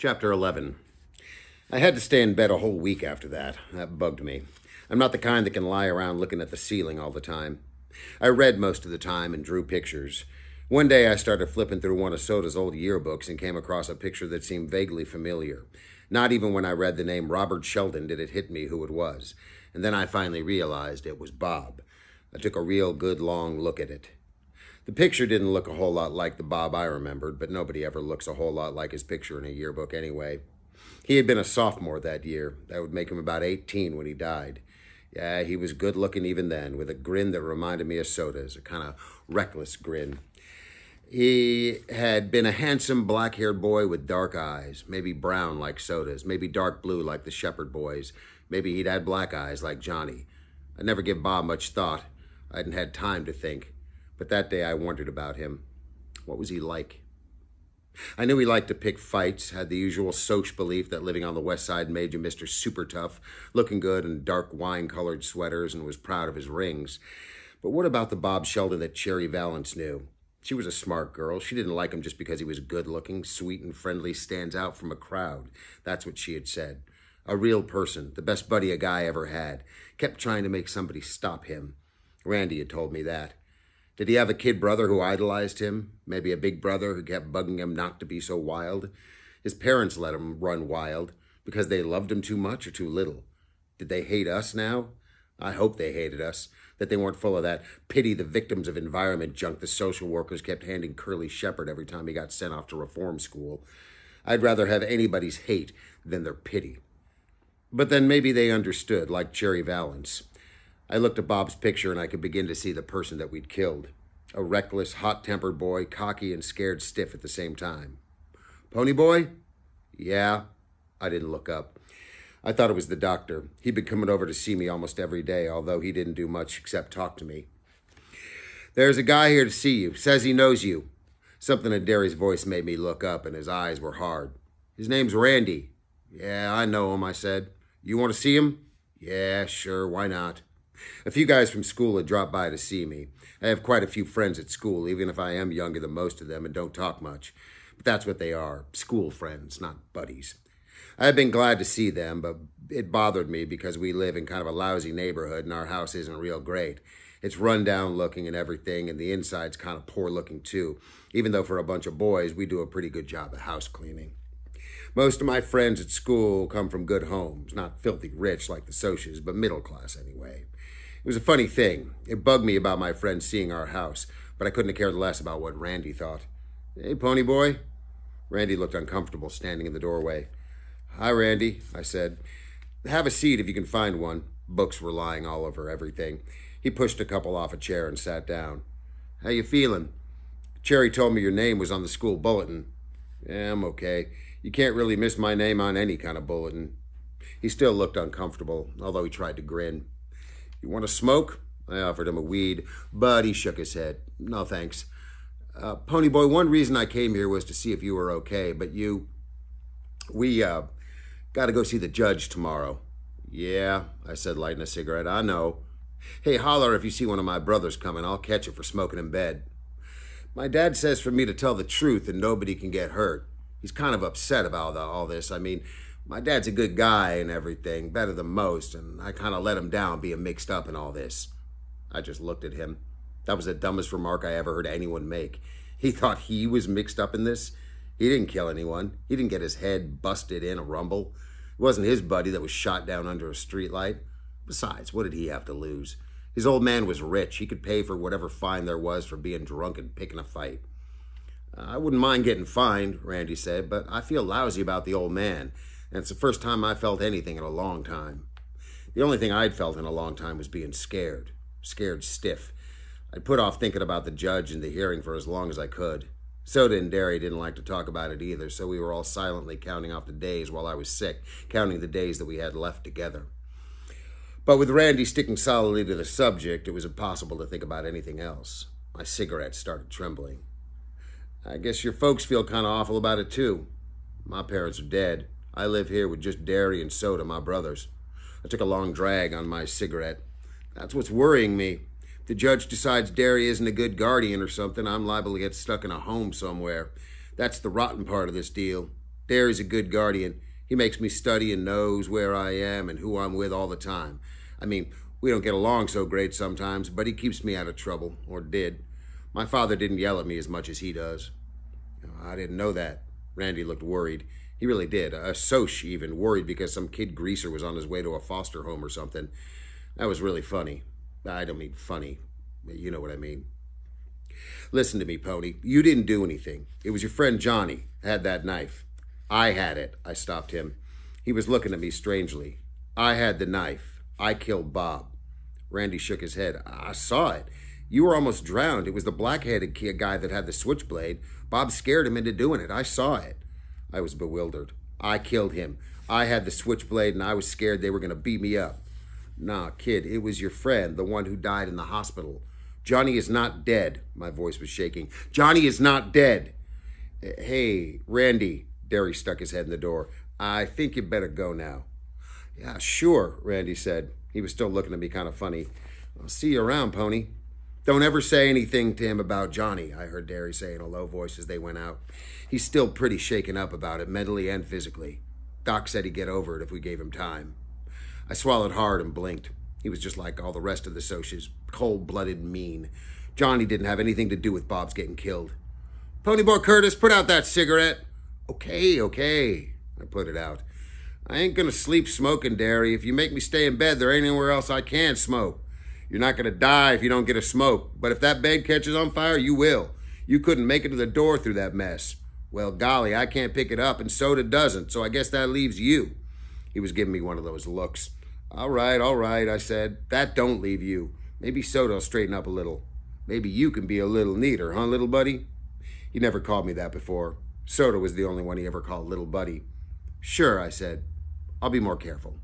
Chapter 11. I had to stay in bed a whole week after that. That bugged me. I'm not the kind that can lie around looking at the ceiling all the time. I read most of the time and drew pictures. One day I started flipping through one of Soda's old yearbooks and came across a picture that seemed vaguely familiar. Not even when I read the name Robert Sheldon did it hit me who it was. And then I finally realized it was Bob. I took a real good long look at it. The picture didn't look a whole lot like the Bob I remembered, but nobody ever looks a whole lot like his picture in a yearbook anyway. He had been a sophomore that year. That would make him about 18 when he died. Yeah, he was good looking even then, with a grin that reminded me of Soda's, a kind of reckless grin. He had been a handsome black haired boy with dark eyes, maybe brown like Soda's, maybe dark blue like the Shepard boys. Maybe he'd had black eyes like Johnny. I never give Bob much thought. I hadn't had time to think. But that day I wondered about him. What was he like? I knew he liked to pick fights, had the usual Soc belief that living on the west side made you Mr. Super Tough, looking good in dark wine colored sweaters, and was proud of his rings. But what about the Bob Sheldon that Cherry Valance knew? She was a smart girl. She didn't like him just because he was good looking, sweet, and friendly, stands out from a crowd. That's what she had said. A real person, the best buddy a guy ever had. Kept trying to make somebody stop him. Randy had told me that. Did he have a kid brother who idolized him? Maybe a big brother who kept bugging him not to be so wild? His parents let him run wild because they loved him too much or too little. Did they hate us now? I hope they hated us that they weren't full of that pity the victims of environment junk the social workers kept handing Curly Shepard every time he got sent off to reform school. I'd rather have anybody's hate than their pity. But then maybe they understood, like Cherry Valance. I looked at Bob's picture and I could begin to see the person that we'd killed. A reckless, hot tempered boy, cocky and scared stiff at the same time. Ponyboy? Yeah. I didn't look up. I thought it was the doctor. He'd been coming over to see me almost every day, although he didn't do much except talk to me. There's a guy here to see you. Says he knows you. Something in Darry's voice made me look up, and his eyes were hard. His name's Randy. Yeah, I know him, I said. You want to see him? Yeah, sure, why not? A few guys from school had dropped by to see me. I have quite a few friends at school, even if I am younger than most of them and don't talk much. But that's what they are school friends, not buddies. I had been glad to see them, but it bothered me because we live in kind of a lousy neighborhood and our house isn't real great. It's run down looking and everything, and the inside's kind of poor looking too, even though for a bunch of boys, we do a pretty good job of house cleaning. Most of my friends at school come from good homes, not filthy rich like the Socs, but middle class anyway. It was a funny thing. It bugged me about my friends seeing our house, but I couldn't have cared less about what Randy thought. Hey, Ponyboy. Randy looked uncomfortable standing in the doorway. Hi, Randy, I said. Have a seat if you can find one. Books were lying all over everything. He pushed a couple off a chair and sat down. How you feeling? Cherry told me your name was on the school bulletin. Yeah, I'm okay. You can't really miss my name on any kind of bulletin. He still looked uncomfortable, although he tried to grin. You want to smoke? I offered him a weed, but he shook his head. No, thanks. Uh, Ponyboy, one reason I came here was to see if you were okay, but you. We, uh, Got to go see the judge tomorrow. Yeah, I said, lighting a cigarette. I know. Hey, holler if you see one of my brothers coming. I'll catch it for smoking in bed. My dad says for me to tell the truth and nobody can get hurt. He's kind of upset about all this. I mean, my dad's a good guy and everything, better than most, and I kind of let him down being mixed up in all this. I just looked at him. That was the dumbest remark I ever heard anyone make. He thought he was mixed up in this. He didn't kill anyone. He didn't get his head busted in a rumble. It wasn't his buddy that was shot down under a streetlight. Besides, what did he have to lose? His old man was rich. He could pay for whatever fine there was for being drunk and picking a fight. I wouldn't mind getting fined, Randy said, but I feel lousy about the old man, and it's the first time I felt anything in a long time. The only thing I'd felt in a long time was being scared, scared stiff. I'd put off thinking about the judge and the hearing for as long as I could. Soda and Darry didn't like to talk about it either, so we were all silently counting off the days while I was sick, counting the days that we had left together. But with Randy sticking solidly to the subject, it was impossible to think about anything else. My cigarette started trembling. I guess your folks feel kind of awful about it, too. My parents are dead. I live here with just Darry and Soda, my brothers. I took a long drag on my cigarette. That's what's worrying me If the judge decides Darry isn't a good guardian or something, I'm liable to get stuck in a home somewhere. That's the rotten part of this deal. Darry's a good guardian. He makes me study and knows where I am and who I'm with all the time. I mean, we don't get along so great sometimes, but he keeps me out of trouble, or did. My father didn't yell at me as much as he does. Oh, I didn't know that. Randy looked worried. He really did. Uh, a Soc even worried because some kid greaser was on his way to a foster home or something. That was really funny. I don't mean funny. You know what I mean. Listen to me, Pony. You didn't do anything. It was your friend Johnny had that knife. I had it. I stopped him. He was looking at me strangely. I had the knife. I killed Bob. Randy shook his head. I saw it. You were almost drowned. It was the black-headed guy that had the switchblade. Bob scared him into doing it. I saw it. I was bewildered. I killed him. I had the switchblade and I was scared they were going to beat me up. Nah, kid, it was your friend, the one who died in the hospital. Johnny is not dead. My voice was shaking. Johnny is not dead. Hey, Randy, Darry stuck his head in the door. I think you better go now. Yeah, sure, Randy said. He was still looking at me kind of funny. I'll see you around, Pony. Don't ever say anything to him about Johnny, I heard Darry say in a low voice as they went out. He's still pretty shaken up about it, mentally and physically. Doc said he'd get over it if we gave him time. I swallowed hard and blinked. He was just like all the rest of the Socs, cold blooded mean. Johnny didn't have anything to do with Bob's getting killed. Ponyboy Curtis, put out that cigarette. Okay, okay. I put it out. I ain't gonna sleep smoking, Darry. If you make me stay in bed, there ain't anywhere else I can smoke. You're not gonna die if you don't get a smoke. But if that bed catches on fire, you will. You couldn't make it to the door through that mess. Well, golly, I can't pick it up, and Soda doesn't, so I guess that leaves you. He was giving me one of those looks. All right, all right, I said. That don't leave you. Maybe Soda'll straighten up a little. Maybe you can be a little neater, huh, little buddy? He never called me that before. Soda was the only one he ever called little buddy. Sure, I said. I'll be more careful.